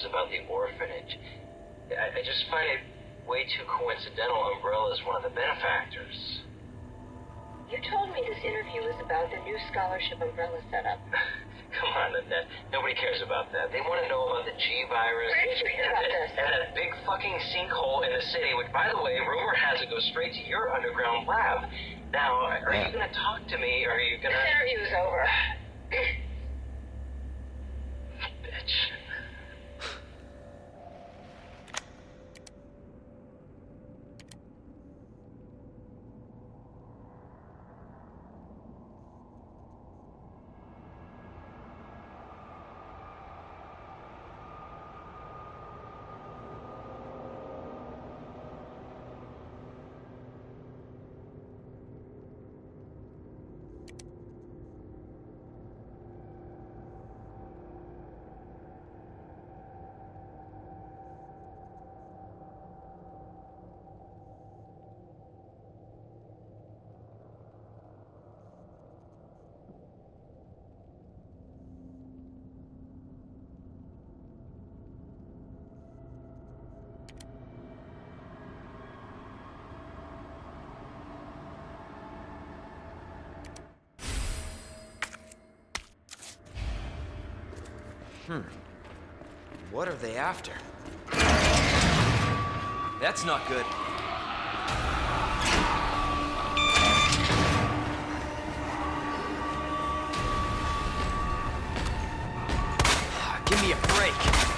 explain rumors about the orphanage. I, I just find it way too coincidental Umbrella is one of the benefactors. You told me this interview was about the new scholarship Umbrella setup. Come on, Annette. Nobody cares about that. They want to know about the G virus Where did you hear about this? and that big fucking sinkhole in the city, which, by the way, rumor has it goes straight to your underground lab. Now, are you going to talk to me, or are you going to... This to... interview is over. Bitch. They after? That's not good. Ah, give me a break.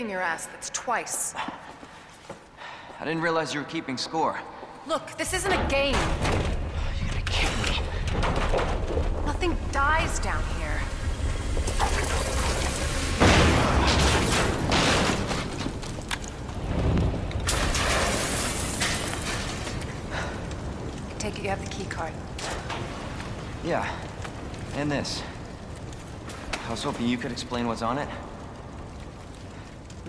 Saving your ass, that's twice. I didn't realize you were keeping score. Look, this isn't a game. You're gonna kill me. Nothing dies down here. I take it you have the key card. Yeah. And this. I was hoping you could explain what's on it.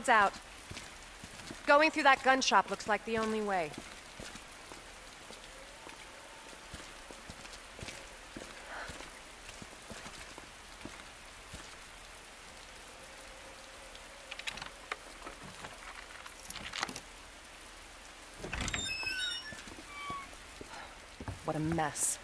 road's out. Going through that gun shop looks like the only way. What a mess.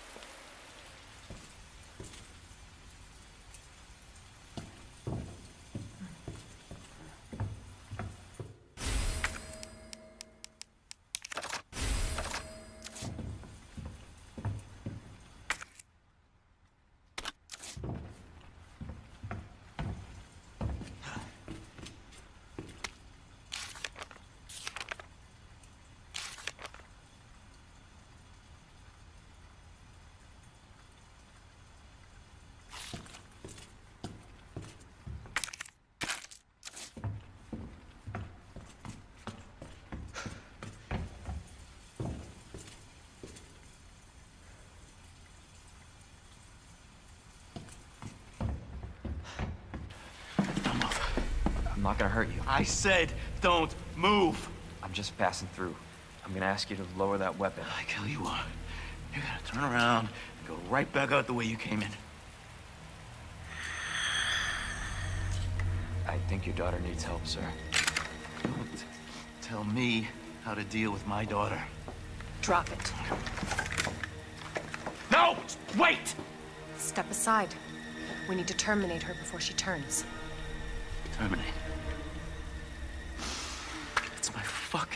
Not gonna hurt you. I said don't move. I'm just passing through. I'm gonna ask you to lower that weapon. I tell you what, you gotta turn around and go right back out the way you came in. I think your daughter needs help, sir. Don't tell me how to deal with my daughter. Drop it. No! Wait! Step aside. We need to terminate her before she turns. Terminate.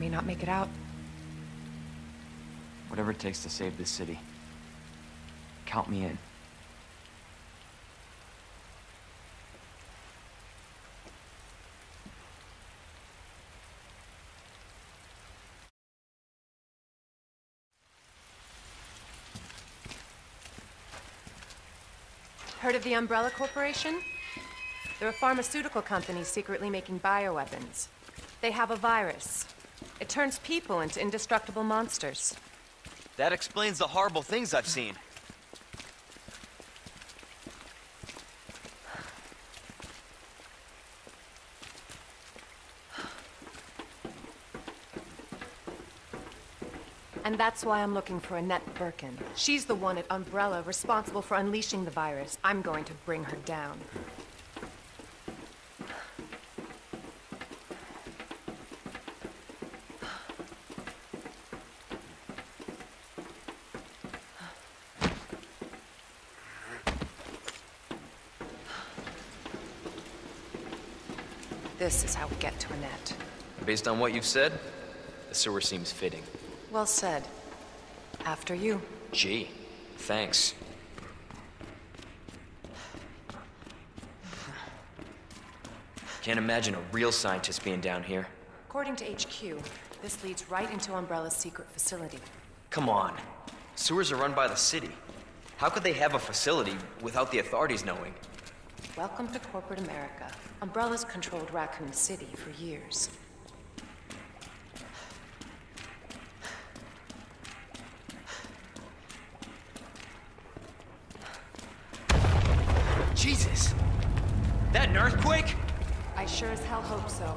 We may not make it out. Whatever it takes to save this city. Count me in. Heard of the Umbrella Corporation? They're a pharmaceutical company secretly making bioweapons. They have a virus. It turns people into indestructible monsters. That explains the horrible things I've seen. And that's why I'm looking for Annette Birkin. She's the one at Umbrella responsible for unleashing the virus. I'm going to bring her down. This is how we get to Annette. Based on what you've said, the sewer seems fitting. Well said. After you. Gee, thanks. Can't imagine a real scientist being down here. According to HQ, this leads right into Umbrella's secret facility. Come on. Sewers are run by the city. How could they have a facility without the authorities knowing? Welcome to corporate America. Umbrella's controlled Raccoon City for years. Jesus! That an earthquake? I sure as hell hope so.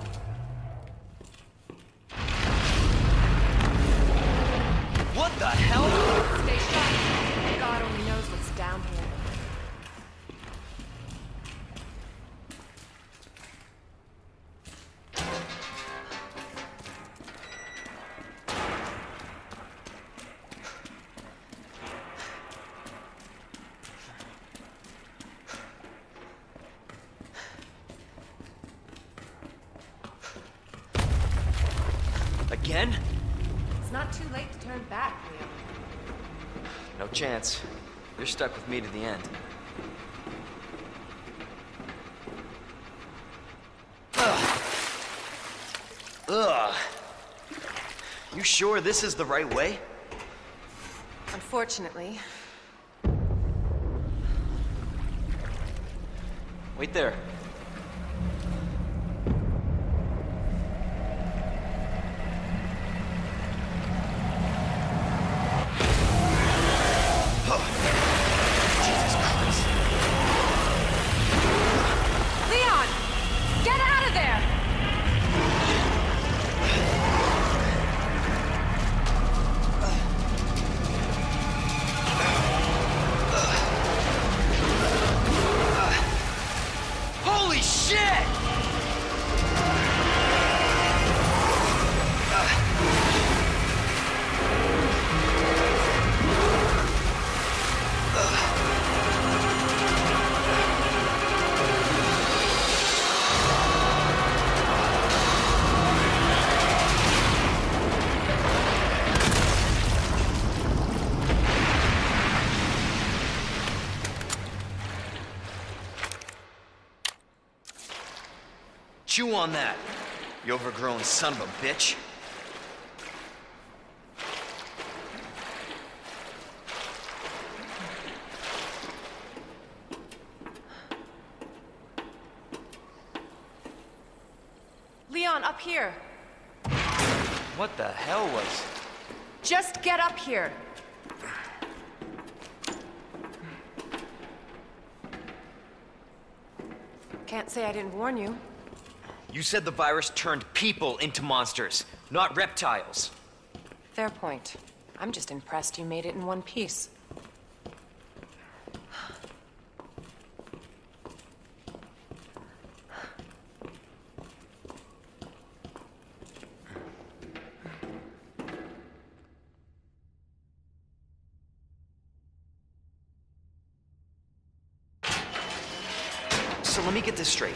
Again? It's not too late to turn back, Leo. No chance. You're stuck with me to the end. Ugh. Ugh. You sure this is the right way? Unfortunately, Wait there. On that, you overgrown son of a bitch. Leon, up here! What the hell was... Just get up here! Can't say I didn't warn you. You said the virus turned people into monsters, not reptiles. Fair point. I'm just impressed you made it in one piece. So let me get this straight.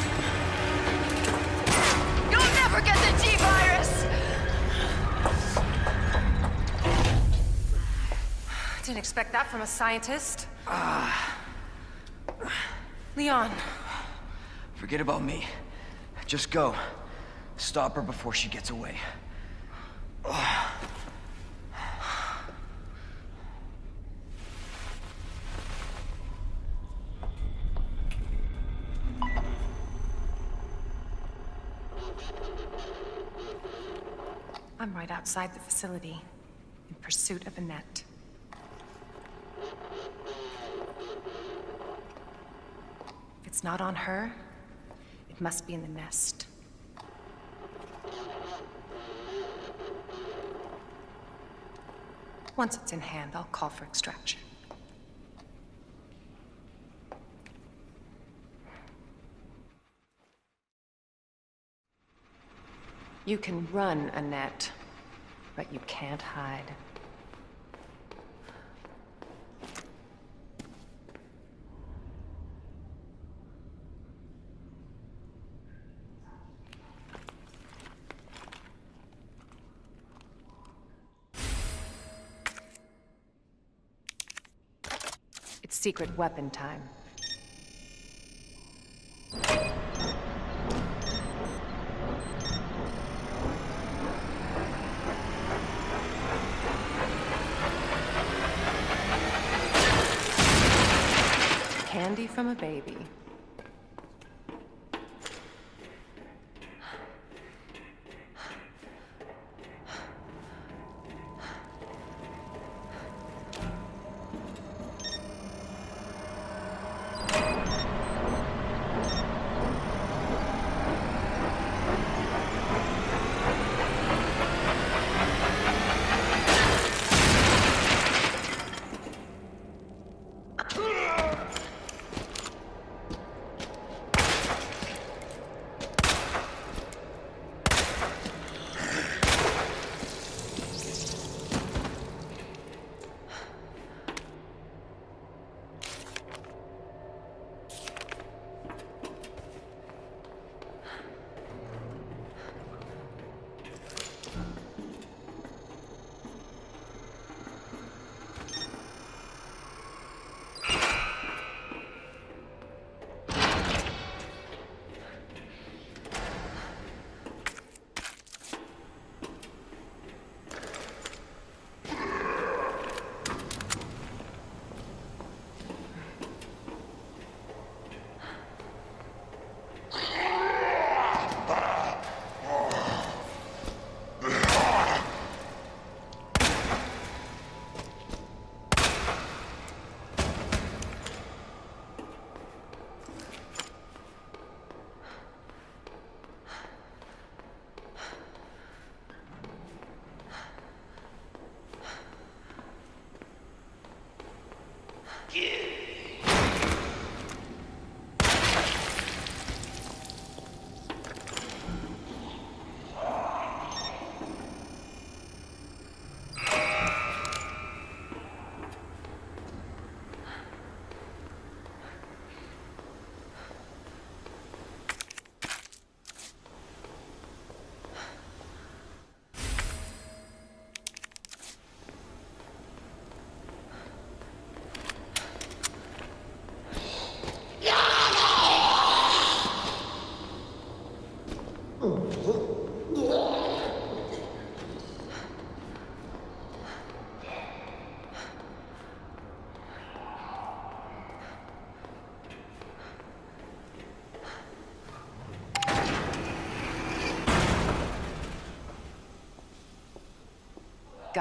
get the G-Virus! Didn't expect that from a scientist. Uh, Leon, Forget about me. Just go. Stop her before she gets away. Outside the facility, in pursuit of Annette. If it's not on her, it must be in the nest. Once it's in hand, I'll call for extraction. You can run, Annette, but you can't hide. It's secret weapon time. Candy from a baby.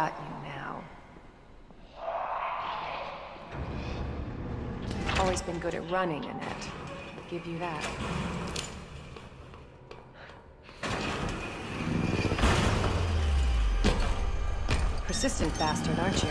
Got you now. Always been good at running, Annette. I'll give you that. Persistent bastard, aren't you?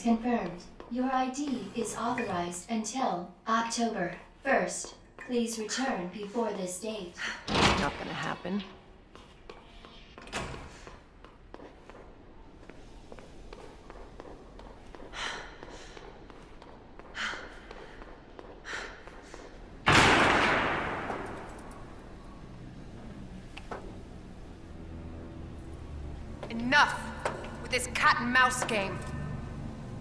Visitor confirmed. Your ID is authorized until October 1st. Please return before this date. Not gonna happen. Enough with this cat and mouse game.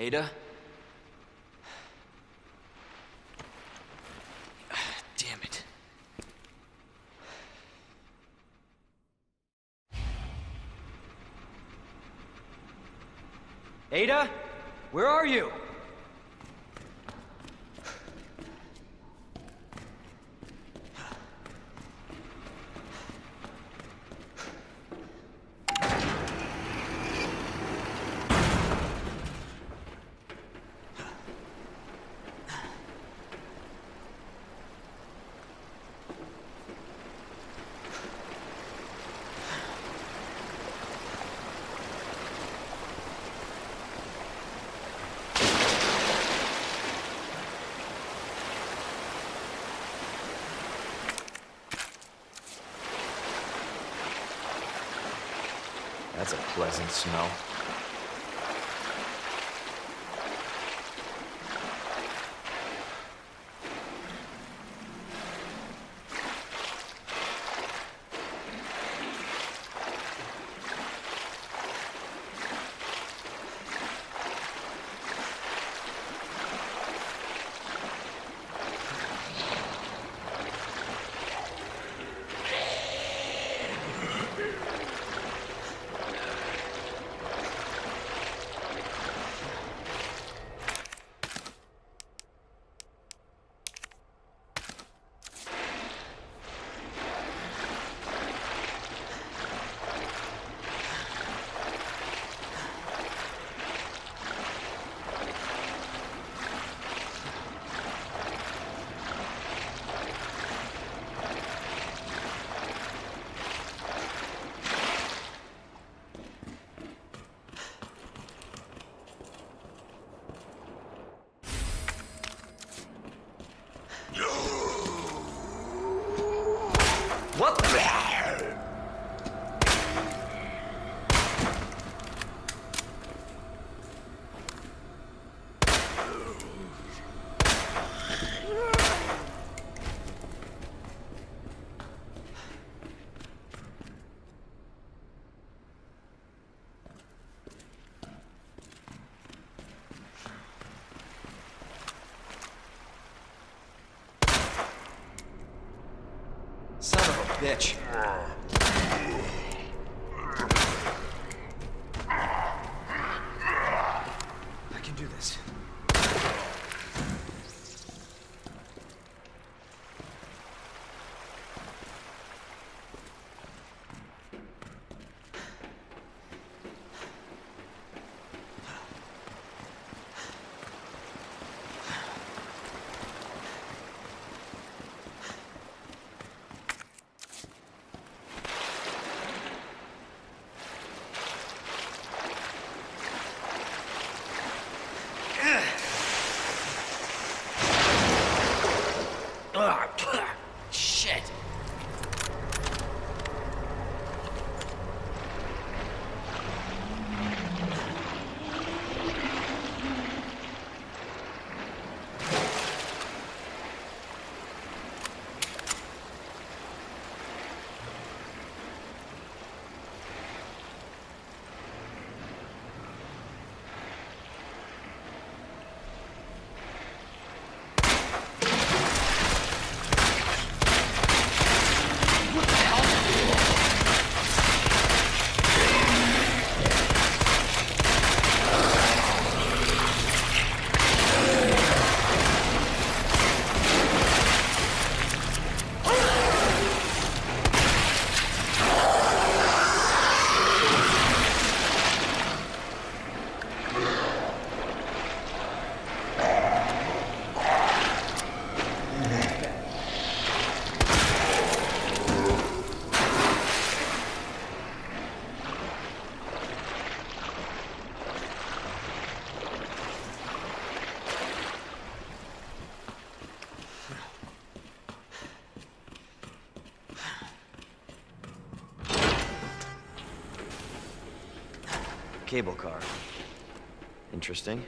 Ada? Damn it. Ada? Where are you? That's a pleasant smell. Bitch. Interesting.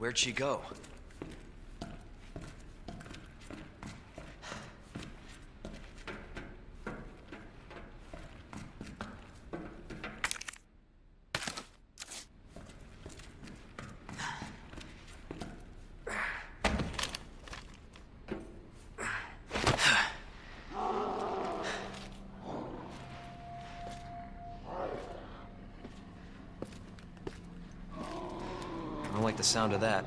Where'd she go? I don't like the sound of that.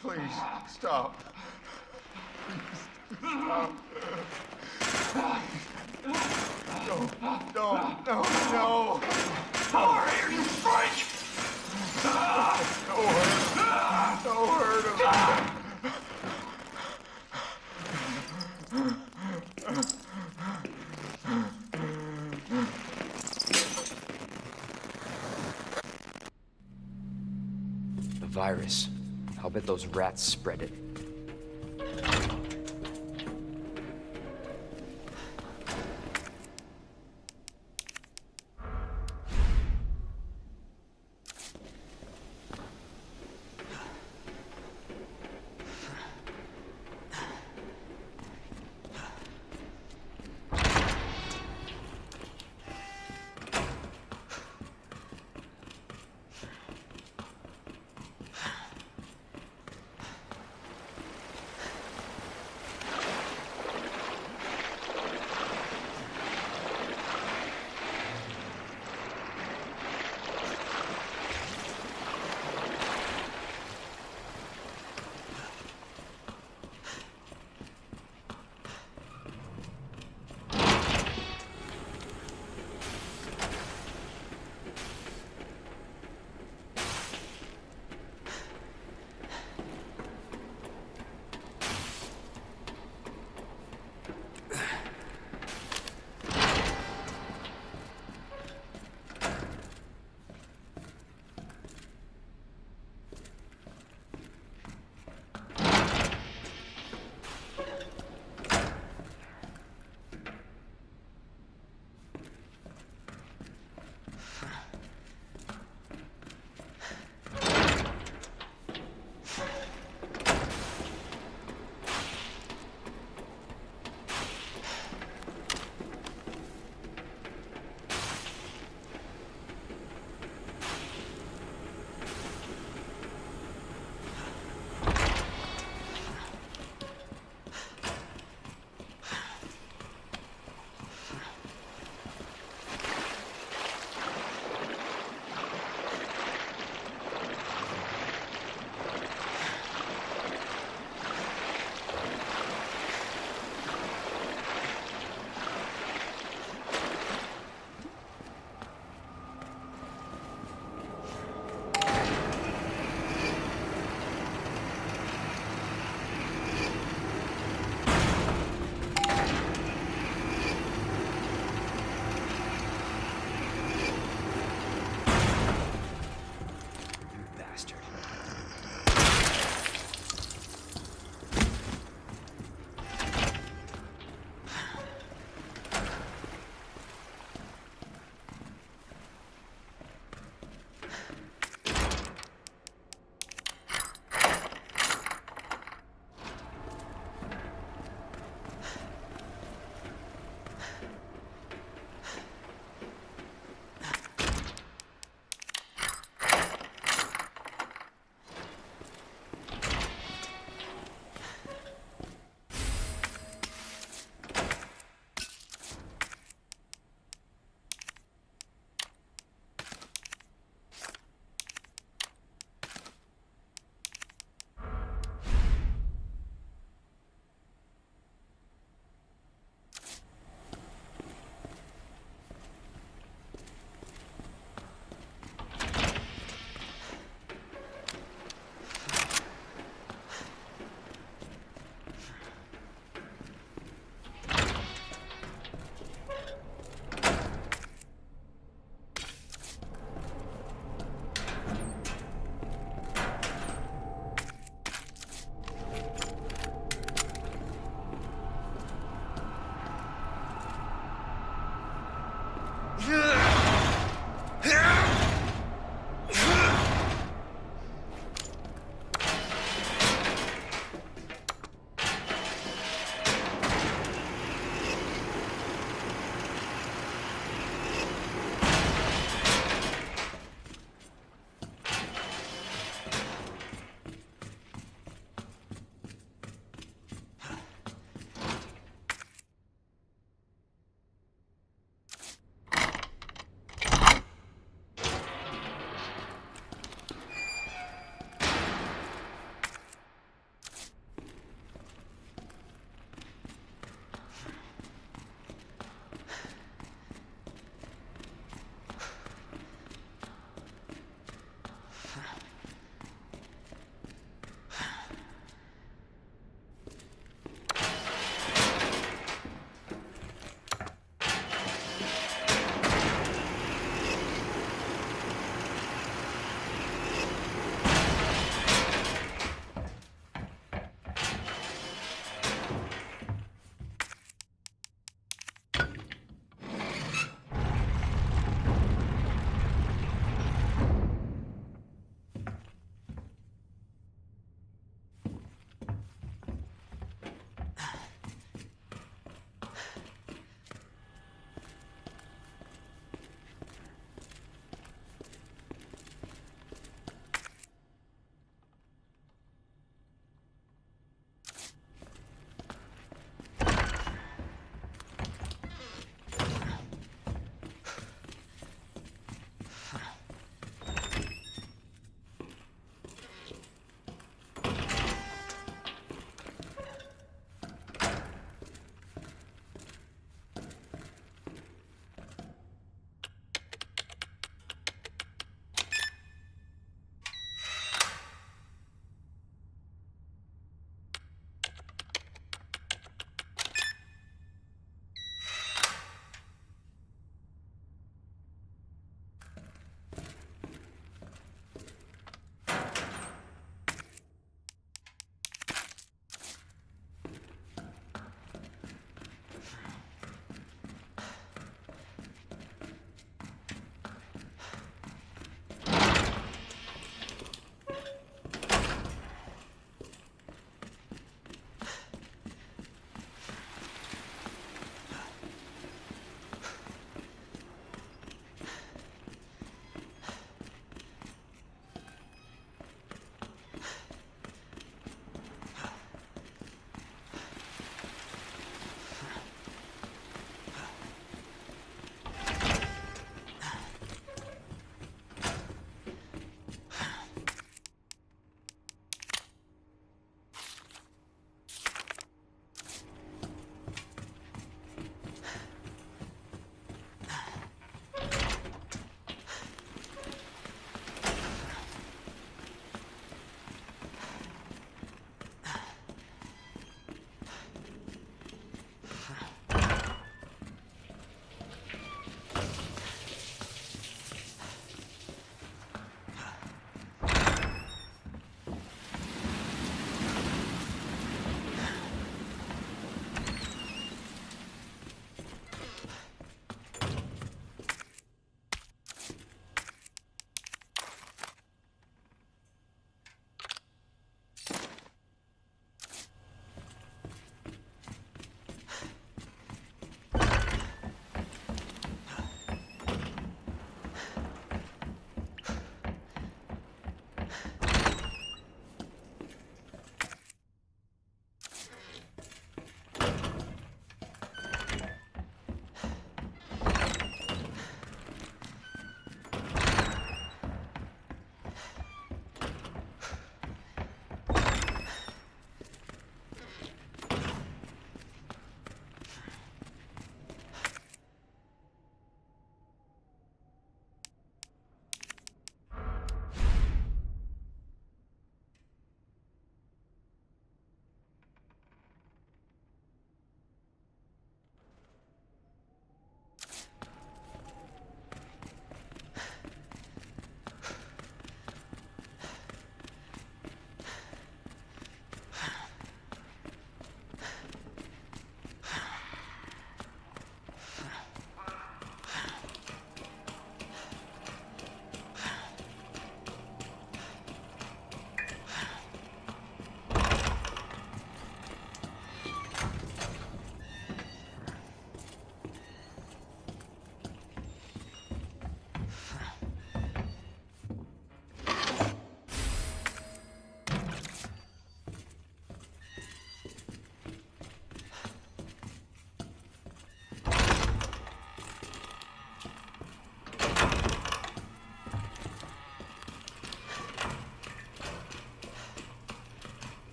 Stop. Stop. Don't, don't, no, no. Sorry, you freak! No hurt. No hurt him. The virus. I'll bet those rats spread it.